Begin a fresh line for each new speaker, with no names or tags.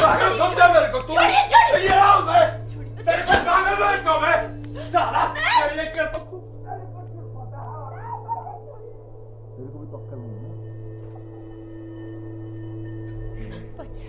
पागल समझा मेरे को तू। छोड़िए छोड़िए। ये आओ मैं।
तेरे को गाने में
तो मैं। साला तेरे कर
तेरे को भी तो पक्का नहीं है
But